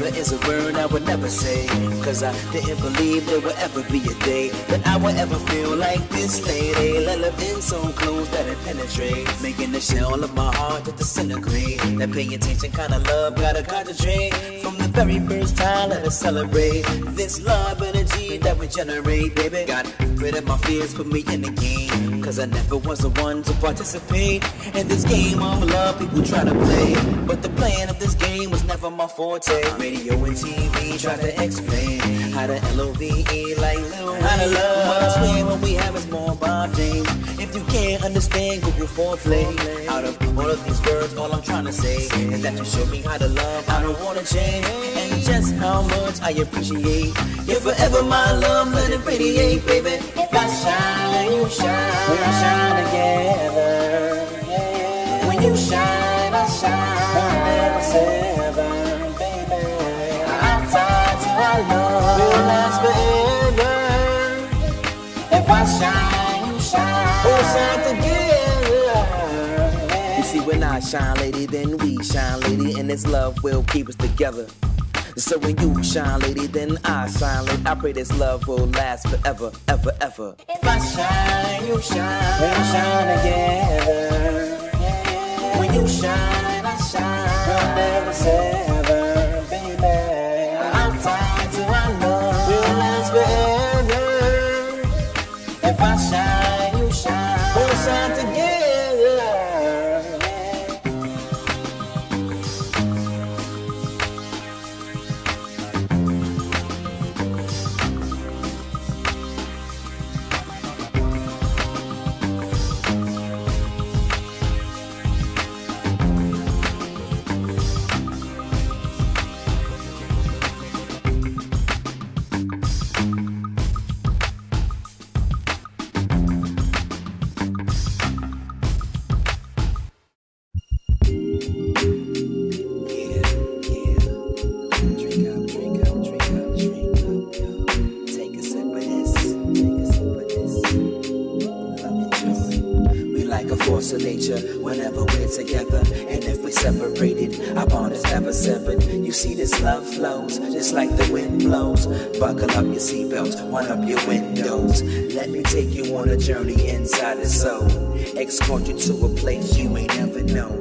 Never is a word I would never say. Cause I didn't believe there would ever be a day that I would ever feel like this lady. Loving so close that it penetrates. Making the shell of my heart to disintegrate. That pay attention kind of love gotta concentrate. From the very first time, let us celebrate. This love energy that we generate, baby. Got rid of my fears, put me in the game. Cause I never was the one to participate in this game of love people try to play. But the plan of this game was never my forte. Radio and TV try to explain how to L-O-V-E like Lil How to love. But I swear what we have is more Bob James. If you can't understand Google foreplay, out of all of these words, all I'm trying to say is that you show me how to love. I don't wanna change, and just how much I appreciate. You're forever my love, let it radiate, baby. If I shine, you shine, we'll shine together. When you shine, I shine, I shine, you shine, we'll shine together. You see, when I shine, lady, then we shine, lady, and this love will keep us together. So when you shine, lady, then I shine, lady. I pray this love will last forever, ever, ever. If I shine, you shine, we'll shine together. When you shine, I shine. We'll never sever, shine. We'll shine whenever we're together. And if we separated, our bond is never severed. You see, this love flows just like the wind blows. Buckle up your seatbelts, wind up your windows. Let me take you on a journey inside the soul. Escort you to a place you ain't never known.